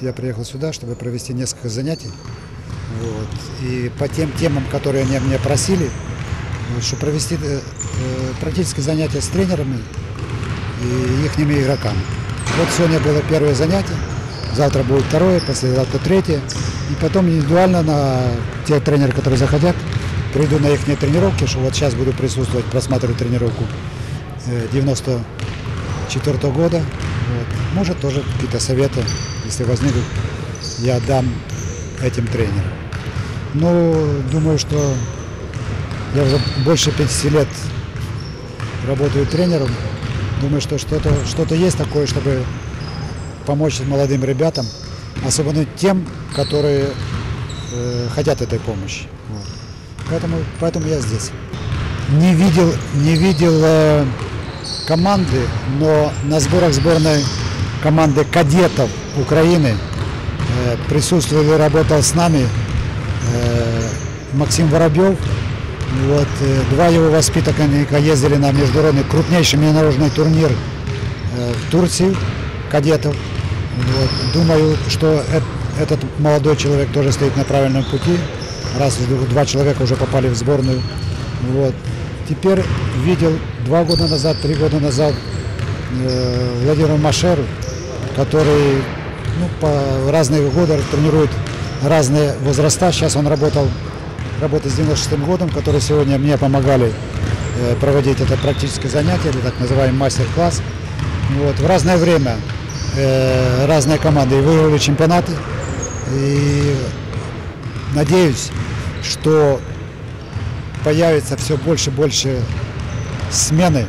я приехал сюда, чтобы провести несколько занятий. Вот. И по тем темам, которые они меня просили, чтобы провести э, э, практические занятия с тренерами и их игроками. Вот сегодня было первое занятие, завтра будет второе, послезавтра третье. И потом индивидуально на те тренеры, которые захотят, приду на их тренировки, что вот сейчас буду присутствовать, просматривать тренировку 94 -го года. Может тоже какие-то советы, если возникнут, я дам этим тренерам. Ну, думаю, что я уже больше 50 лет работаю тренером. Думаю, что что-то что, -то, есть такое, чтобы помочь молодым ребятам, особенно тем, которые э, хотят этой помощи. Вот. Поэтому, поэтому я здесь. Не видел, не видел э, команды, но на сборах сборной команды кадетов Украины э, присутствовал и работал с нами э, Максим Воробьев. Вот, э, два его воспитанника ездили на международный крупнейший международный турнир в Турции кадетов. Вот, думаю, что этот молодой человек тоже стоит на правильном пути, раз два человека уже попали в сборную. Вот. Теперь видел два года назад, три года назад э, Владимира Машеру, который ну, по разные годы тренирует разные возраста. Сейчас он работал, работает с 96 годом, которые сегодня мне помогали э, проводить это практическое занятие, или так называемый мастер-класс. Вот, в разное время э, разные команды и выиграли чемпионаты. И надеюсь, что появится все больше и больше смены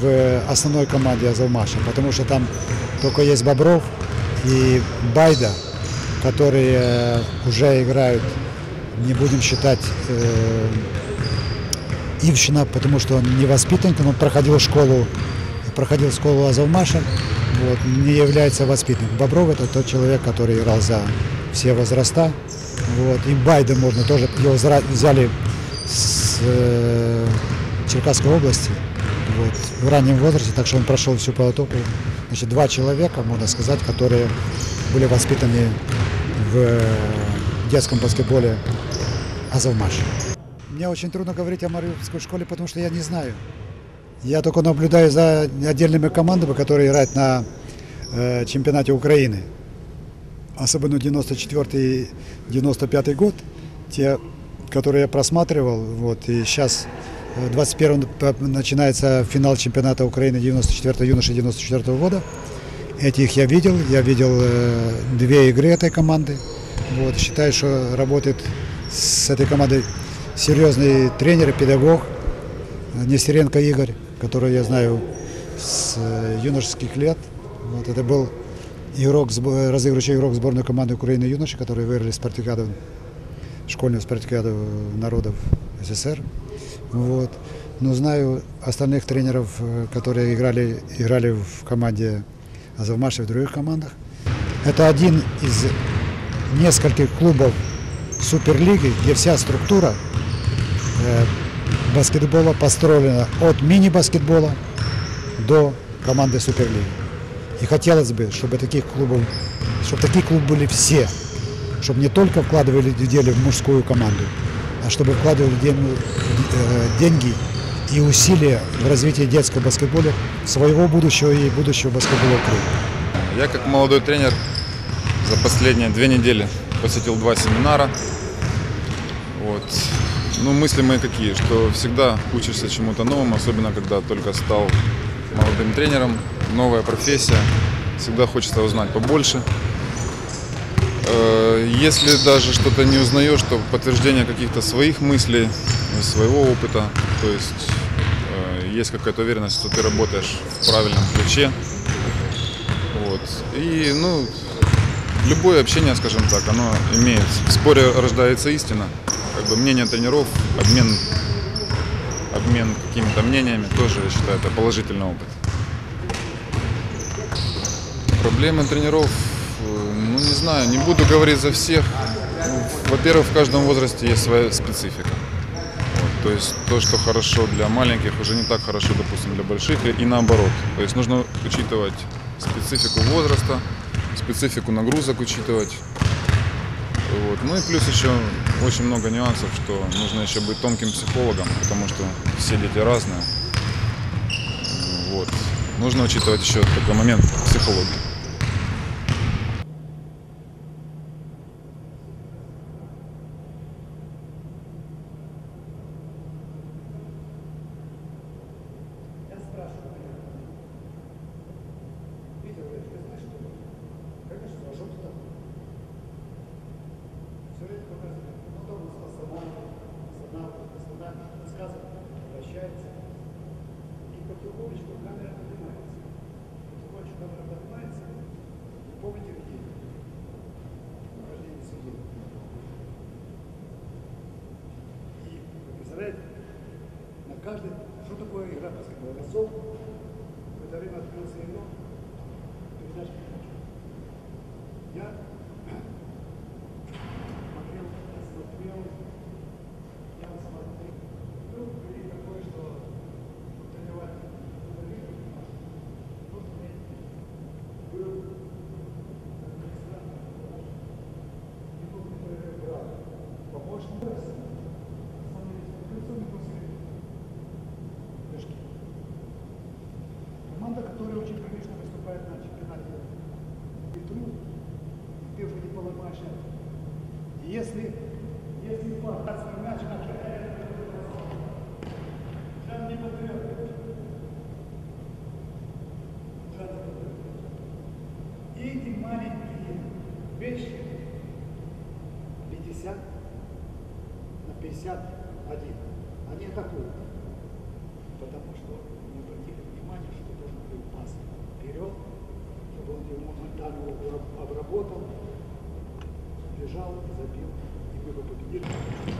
в основной команде Азовмаша, потому что там только есть Бобров и Байда, которые уже играют, не будем считать э, Ивщина, потому что он не воспитанник, он проходил школу, проходил школу Азовмаша, вот, не является воспитанником. Бобров это тот человек, который играл за все возраста. Вот, и Байда можно тоже, его взяли с э, Черкасской области вот, в раннем возрасте, так что он прошел всю подготовку. Значит, два человека, можно сказать, которые были воспитаны в детском баскетболе Азовмаш. Мне очень трудно говорить о Мариупольской школе, потому что я не знаю. Я только наблюдаю за отдельными командами, которые играют на э, чемпионате Украины. Особенно 94-95 год. Те, которые я просматривал. Вот, и сейчас 21 э, начинается финал чемпионата Украины 94 юноши 94 -го года. Этих я видел. Я видел э, две игры этой команды. Вот, считаю, что работает с этой командой серьезный тренер, педагог Нестеренко Игорь который я знаю с э, юношеских лет. Вот это был игрок, разыгрывающий игрок сборной команды Украины юноши, которые выиграли спартакиаду, школьную спартакиаду народов СССР. Вот. Но знаю остальных тренеров, э, которые играли, играли в команде Азовмаша и в других командах. Это один из нескольких клубов Суперлиги, где вся структура э, баскетбола построена от мини-баскетбола до команды Суперлиги. И хотелось бы, чтобы таких клубов, чтобы такие клубы были все, чтобы не только вкладывали деньги в мужскую команду, чтобы вкладывали э, деньги и усилия в развитие детского баскетбола, своего будущего и будущего баскетбола Украины. Я как молодой тренер за последние две недели посетил два семинара. Вот. Ну, мысли мои какие, что всегда учишься чему-то новому, особенно когда только стал молодым тренером, новая профессия, всегда хочется узнать побольше. Э, если даже что-то не узнаешь, то подтверждение каких-то своих мыслей, своего опыта, то есть э, есть какая-то уверенность, что ты работаешь в правильном ключе. Вот. И, ну, любое общение, скажем так, оно имеет. В споре рождается истина как бы мнение тренеров, обмен, обмен какими-то мнениями, тоже, я считаю, это положительный опыт. Проблемы тренеров, ну не знаю, не буду говорить за всех. Во-первых, в каждом возрасте есть своя специфика. Вот, то есть то, что хорошо для маленьких, уже не так хорошо, допустим, для больших, и наоборот. То есть нужно учитывать специфику возраста, специфику нагрузок учитывать. Вот. Ну и плюс еще очень много нюансов, что нужно еще быть тонким психологом, потому что все дети разные. Вот. Нужно учитывать еще такой момент психологии. Я спрашиваю. Витя Валерьевич, вы знаете, что такое? Конечно, а что это такое? Все время показывает. Потом он останавливает, останавливает, останавливает, рассказывает, вращается. И потихонечку камера поднимается. Потихонечку камера поднимается. И помните, где? В рождении судей. И вы представляете, на каждый, что баскетбол? Разок, в это время открылся передача передача. Я смотрел, я смотрел, я смотрел. Вдруг говорит такое, что тренировать был администратор, не был, который играл, помощник, Пешки. Команда, которая очень прилично выступает на чемпионате Петру, ты уже не поломаешь это. И Если, если попадаться мяч на Жан не не подберет. И эти маленькие вещи 50 на 51. Они атакуют. Потому что мы обратили внимание, что должен быть пас вперед, чтобы он моментально его обработал, бежал, забил, и мы бы победили.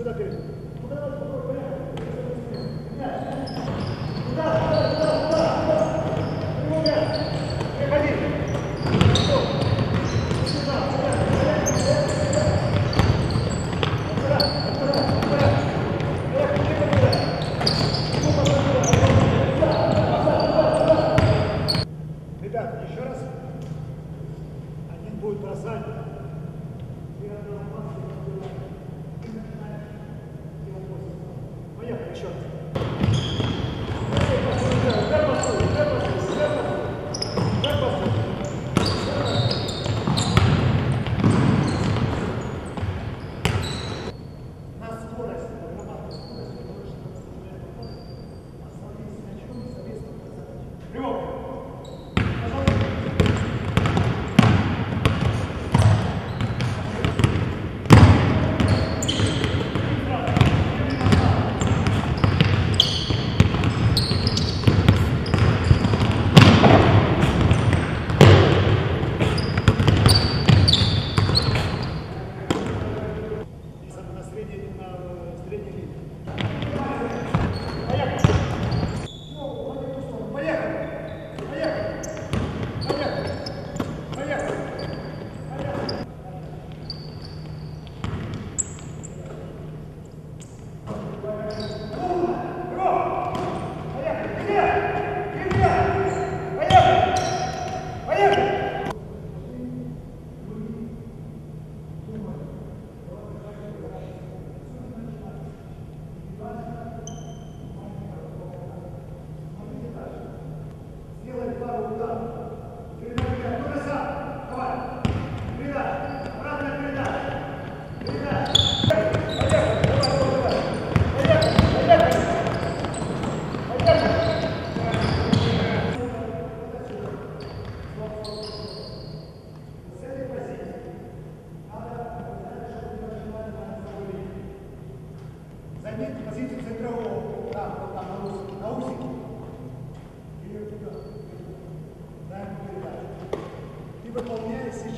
Yo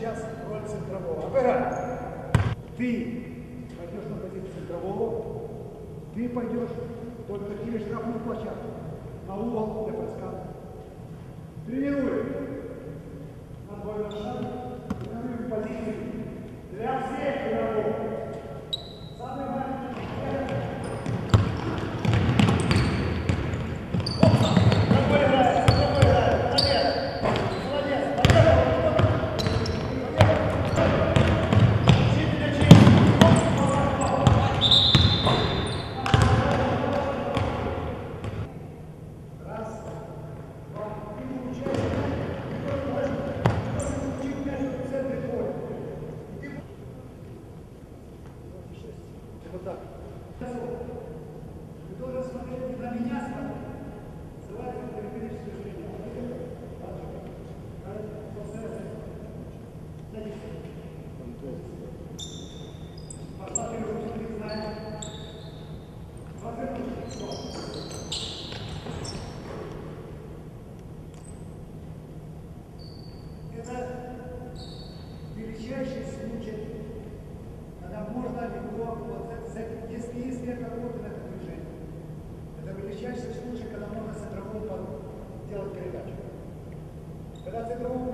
сейчас роль центрового. Опера, ты пойдешь на позицию центрового, ты пойдешь только через штрафную площадку на угол для подсказки. Grazie per voi,